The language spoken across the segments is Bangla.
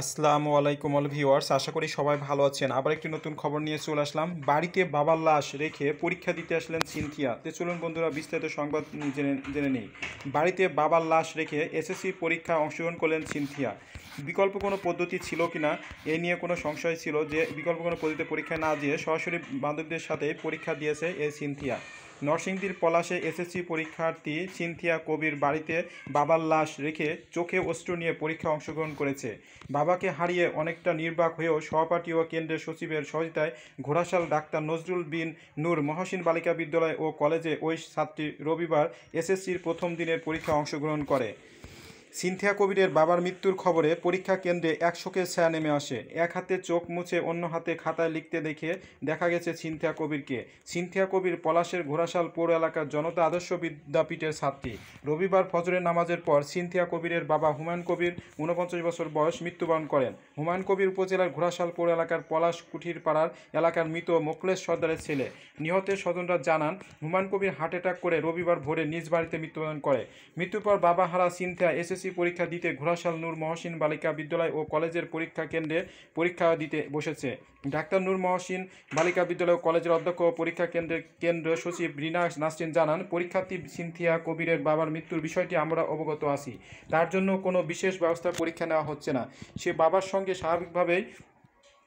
আসসালামু আলাইকুম অল ভিউয়ার্স, আশা করি সবাই ভালো আছেন। আবার একটি নতুন খবর নিয়ে চলে আসলাম। বাড়িতে বাবার লাশ রেখে পরীক্ষা দিতে আসলেন সিনথিয়া। তে চলুন বন্ধুরা, বিস্তারিত সংবাদ জেনে জেনে নেই। বাড়িতে বাবার লাশ রেখে এসএসসি পরীক্ষা অংশগ্রহণ করলেন সিনথিয়া। বিকল্প কোনো পদ্ধতি ছিল কি না এ নিয়ে কোনো সংশয় ছিল যে বিকল্প কোনো পদ্ধতিতে পরীক্ষা না দিয়ে সরাসরি বান্ধবদের সাথে পরীক্ষা দিয়েছে এই সিনথিয়া। নরসিংদীর পলাশে এসএসসি পরীক্ষার্থী সিনথিয়া কবির বাড়িতে বাবার লাশ রেখে চোখে অস্ত্র নিয়ে পরীক্ষা অংশগ্রহণ করেছে। বাবাকে হারিয়ে অনেকটা নির্বাক হয়েও সহপাঠী ও কেন্দ্রের সচিবের সহযোগিতায় ঘোড়াশাল ডাক্তার নজরুল বিন নূর মহাসিন বালিকা বিদ্যালয় ও কলেজে ওই ছাত্রী রবিবার এসএসসির প্রথম দিনের পরীক্ষা অংশগ্রহণ করে। সিনথিয়া কবিরের বাবার মৃত্যুর খবরে পরীক্ষা কেন্দ্রে এক শোকের ছায়া নেমে আসে। এক হাতে চোখ মুছে অন্য হাতে খাতায় লিখতে দেখে দেখা গেছে সিনথিয়া কবিরকে। সিনথিয়া কবির পলাশের ঘোড়াশাল পৌর এলাকার জনতা আদর্শ বিদ্যাপীঠের ছাত্রী। রবিবার ফজরের নামাজের পর সিনথিয়া কবিরের বাবা হুমায়ুন কবির ঊনপঞ্চাশ বছর বয়স মৃত্যুবরণ করেন। হুমায়ুন কবির উপজেলার ঘোড়াশাল পৌর এলাকার পলাশ কুঠির পাড়ার এলাকার মৃত মোকলেশ সর্দারের ছেলে। নিহতের স্বজনরা জানান, হুমায়ুন কবির হার্ট অ্যাটাক করে রবিবার ভোরে নিজ বাড়িতে মৃত্যুবরণ করে। মৃত্যুর পর বাবা হারা সিনথিয়া এসএসসি পরীক্ষা দিতে ঘোড়াশাল নূর মহসিন বালিকা বিদ্যালয় ও কলেজের পরীক্ষা কেন্দ্রে পরীক্ষা দিতে বসেছে। ডাক্তার নূর মহসিন বালিকা বিদ্যালয় ও কলেজের অধ্যক্ষ ও পরীক্ষা কেন্দ্রের কেন্দ্র সচিব রিনা নাসরিন জানান, পরীক্ষার্থী সিনথিয়া কবিরের বাবার মৃত্যুর বিষয়টি আমরা অবগত আছি। তার জন্য কোনো বিশেষ ব্যবস্থা পরীক্ষা নেওয়া হচ্ছে না। সে বাবার সঙ্গে স্বাভাবিকভাবেই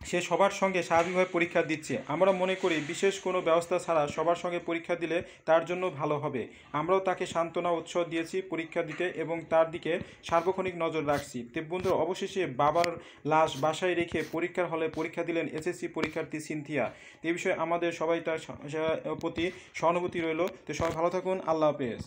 সে সবার সঙ্গে স্বাভাবিকভাবে পরীক্ষা দিচ্ছে। আমরা মনে করি, বিশেষ কোনো ব্যবস্থা ছাড়া সবার সঙ্গে পরীক্ষা দিলে তার জন্য ভালো হবে। আমরাও তাকে সান্ত্বনা উৎসাহ দিয়েছি পরীক্ষা দিতে এবং তার দিকে সার্বক্ষণিক নজর রাখছি। তে অবশেষে বাবার লাশ বাসায় রেখে পরীক্ষার হলে পরীক্ষা দিলেন এসএসসি পরীক্ষার্থী সিনথিয়া। এ বিষয়ে আমাদের সবাই তার প্রতি সহানুভূতি রইল। তো সবাই ভালো থাকুন। আল্লাহ হাফেজ।